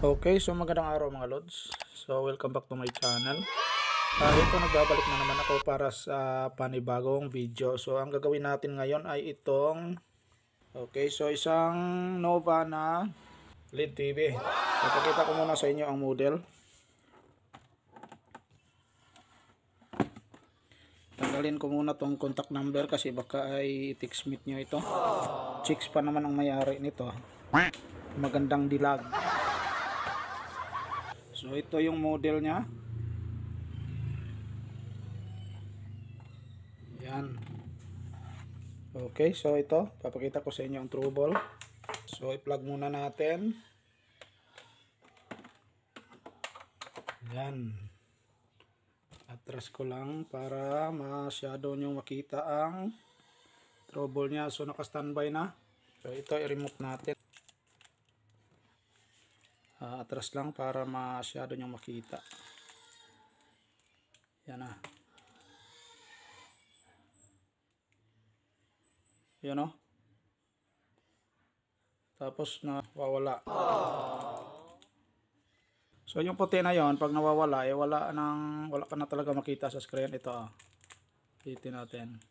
Okay, so magandang araw mga lods. So welcome back to my channel. Uh, ito nagbabalik na naman ako para sa panibagong video. So ang gagawin natin ngayon ay itong Okay, so isang Nova na LED TV. Ipakita ko muna sa inyo ang model. Tanggalin ko muna tong contact number kasi baka ay text meet nyo ito. Chicks pa naman ang mayari nito. Magandang dilag. So ito yung model niya. Yan. Okay, so ito, papakita ko sa inyo ang true ball. So i-plug muna natin. Yan. Atras ko lang para masyado nyo makita ang true ball niya. So naka-standby na. So ito i-remote natin. Uh, atras lang para masyado nyo makita. Yan na. Yan o. Tapos na wawala. So yung puti na yon pag nawawala, eh wala nang wala ka na talaga makita sa screen ito. Ah. Hitin natin.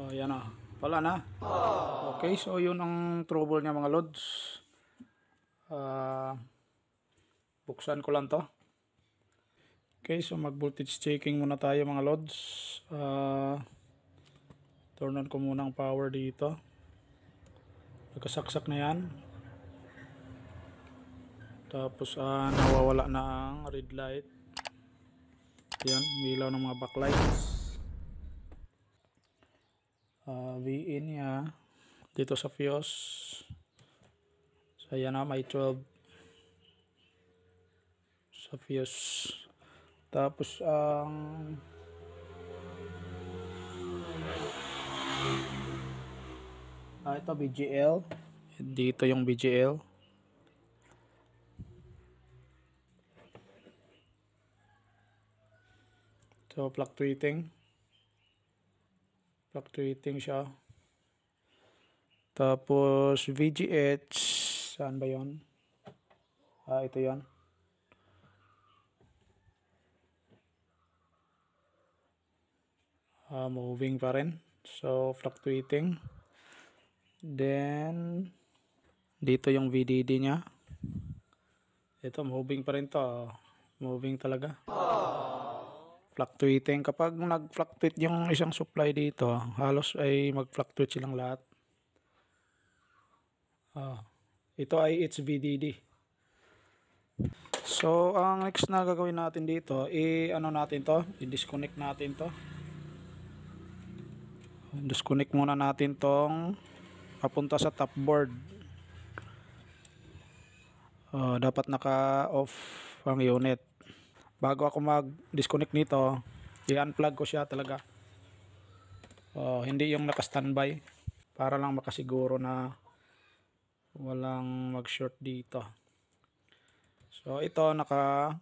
Oh, yan ah. Wala na. Okay, so yun ang trouble niya mga lods. Uh, buksan ko lang to. Okay, so mag voltage checking muna tayo mga lods. Uh, turn on ko muna ang power dito. Nagkasaksak na yan. Tapos uh, nawawala na ang red light. Yan, milaw ng mga backlights VIN niya dito sa fuse so yan na may 12 sa fuse. Tapos ang um, ah, ito BGL dito yung BGL so fluctuating fluctuating siya. Tapos VGH saan ba yon ah ito yon ah, moving pa rin. So fluctuating. Then dito yung VDD nya ito moving pa rin to. Moving talaga fluctuating. Kapag nag-fluctuate yung isang supply dito, halos ay mag-fluctuate silang lahat. Ah, ito ay HVDD. So, ang next na gagawin natin dito, i-ano natin to, i-disconnect natin to. Disconnect muna natin tong papunta sa top board. Uh, dapat naka-off ang unit bago ako mag-disconnect nito, i-unplug ko siya talaga. Uh, hindi yung naka-standby para lang makasiguro na walang mag-short dito. So ito naka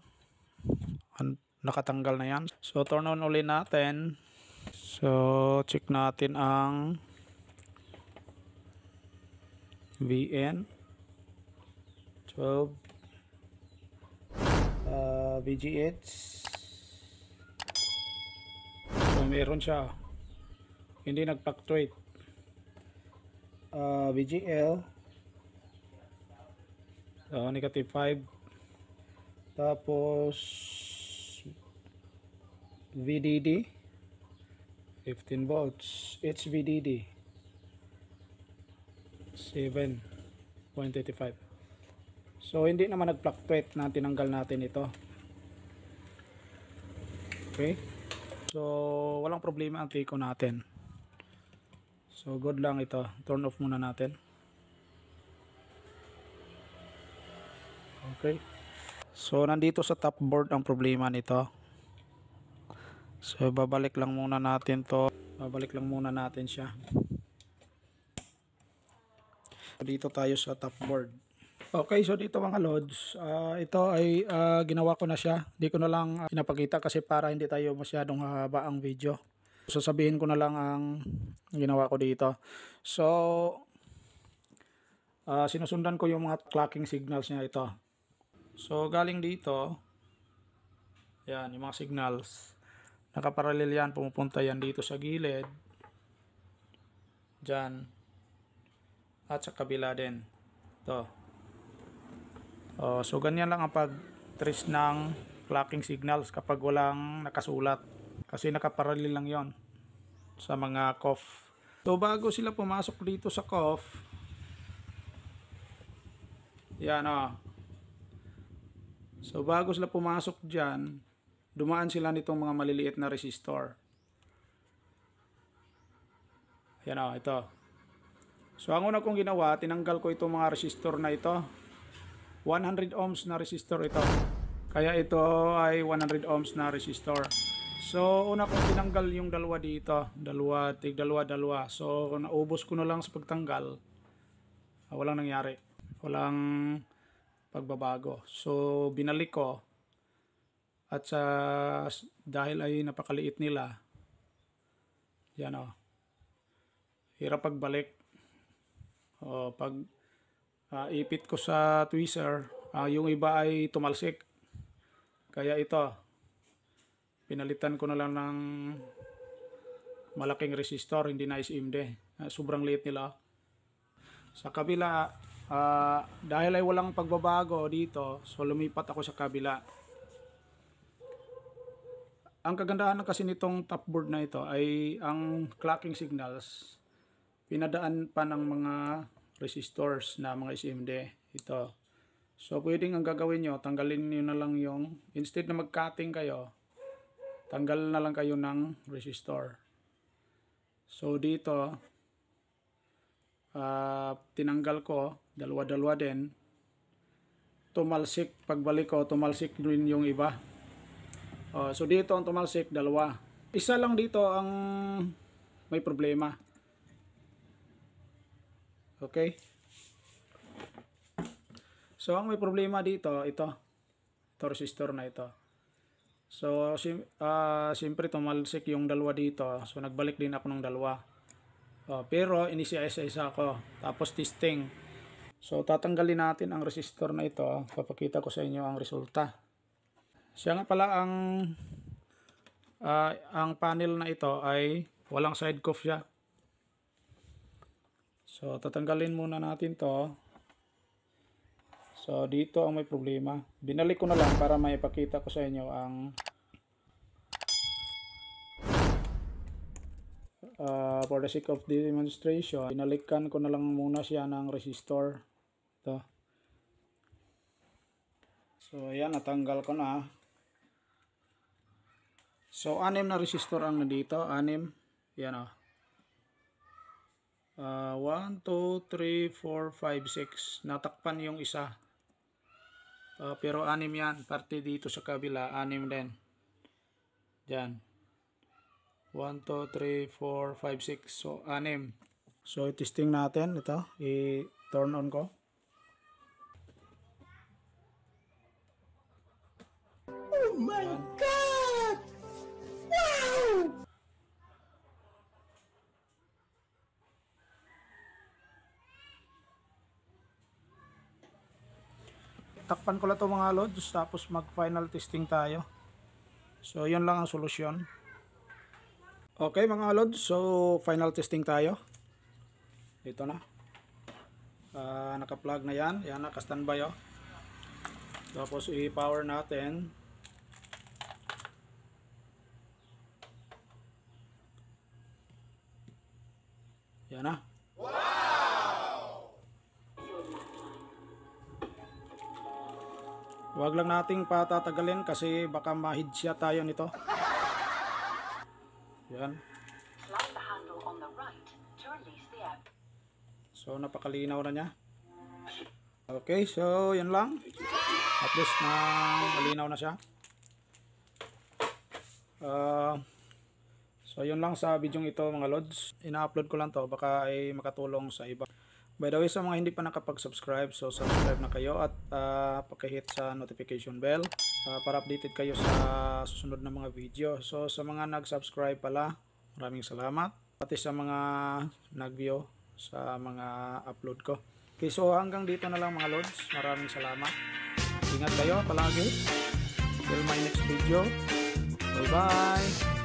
nakatanggal na yan. So turn on ulit natin. So check natin ang VN 12 uh, VGH so meron siya. Hindi nag-fluctuate uh, VGL so negative 5 tapos VDD 15 volts. HVDD 7.85 So hindi naman nag-fluctuate na tinanggal natin ito. Okay? So walang problema ang Pico natin. So good lang ito. Turn off muna natin. Okay. So nandito sa top board ang problema nito. So babalik lang muna natin to. Babalik lang muna natin siya. Dito tayo sa top board. Okay, so dito mga lods, uh, ito ay uh, ginawa ko na siya. Hindi ko na lang uh, pinapakita kasi para hindi tayo masyadong haba ang video. Sasabihin ko na lang ang ginawa ko dito. So, ah, sinusundan ko yung mga clocking signals niya ito. So, galing dito, yan, yung mga signals. Nakaparalel yan, pumupunta yan dito sa gilid. Diyan. At sa kabila din. Ito. Oh, so, ganyan lang ang pag-trace ng clocking signals kapag walang nakasulat. Kasi nakaparalel lang yon sa mga cough. So, bago sila pumasok dito sa cough, yan o. So, bago sila pumasok dyan, dumaan sila nitong mga maliliit na resistor. Yan o, ito. So, ang una kong ginawa, tinanggal ko itong mga resistor na ito. 100 ohms na resistor ito. Kaya ito ay 100 ohms na resistor. So, una kong tinanggal yung dalawa dito. Dalawa, tig dalawa, dalawa. So, naubos ko na lang sa pagtanggal. Ah, walang nangyari. Walang pagbabago. So, binalik ko. At sa dahil ay napakaliit nila, yan o. Hirap pagbalik. O, pag ah, ipit ko sa tweezer, ah, yung iba ay tumalsik. Kaya ito, pinalitan ko na lang ng malaking resistor, hindi na SMD. Ah, sobrang liit nila. Sa kabila, ah, dahil ay walang pagbabago dito, so lumipat ako sa kabila. Ang kagandahan kasi nitong top board na ito ay ang clocking signals pinadaan pa ng mga resistors na mga SMD ito. So pwedeng ang gagawin nyo, tanggalin nyo na lang yung instead na mag-cutting kayo, tanggal na lang kayo ng resistor. So dito ah, tinanggal ko, dalawa-dalawa din. Tumalsik, pagbalik ko, tumalsik rin yung iba. Oh, so dito ang tumalsik, dalawa. Isa lang dito ang may problema. Okay? So ang may problema dito, ito. Ito resistor na ito. So sim ah, siyempre tumalsik yung dalawa dito. So nagbalik din ako ng dalawa. Oh, pero inisa-isa ako. Tapos testing. So tatanggalin natin ang resistor na ito. Papakita ko sa inyo ang resulta. Siya nga pala ang ah, ang panel na ito ay walang side cuff siya. So tatanggalin muna natin to. So dito ang may problema. Binalik ko na lang para maipakita ko sa inyo ang uh, for the sake of the demonstration, binalikan ko na lang muna siya ng resistor. Ito. So, ayan, natanggal ko na. So, anim na resistor ang nandito. Anim. Yan o. Uh, 1, 2, 3, 4, 5, 6. Natakpan yung isa. Uh, pero anim yan. Parte dito sa kabila. Anim din. Diyan. 1, 2, 3, 4, 5, 6. So, anim. So, testing natin. Ito. I-turn on ko. Oh my god! Takpan ko lang ito mga loads. Tapos mag-final testing tayo. So, yun lang ang solusyon. Okay mga loads. So, final testing tayo. Dito na. Ah, naka-plug na yan. Yan, naka-standby oh. Tapos i-power natin. Yan na. Huwag lang nating patatagalin kasi baka mahidsya tayo nito. Yan. So, napakalinaw na niya. Okay, so, yan lang. At least na malinaw na siya. Ah, so, yun lang sa video ito mga lods. Ina-upload ko lang to baka ay makatulong sa iba. By the way, sa mga hindi pa nakapag-subscribe, so subscribe na kayo at uh, pakihit sa notification bell uh, para updated kayo sa susunod na mga video. So sa mga nag-subscribe pala, maraming salamat. Pati sa mga nag-view sa mga upload ko. Okay, so hanggang dito na lang mga lods. Maraming salamat. Ingat kayo palagi. Till my next video. Bye-bye!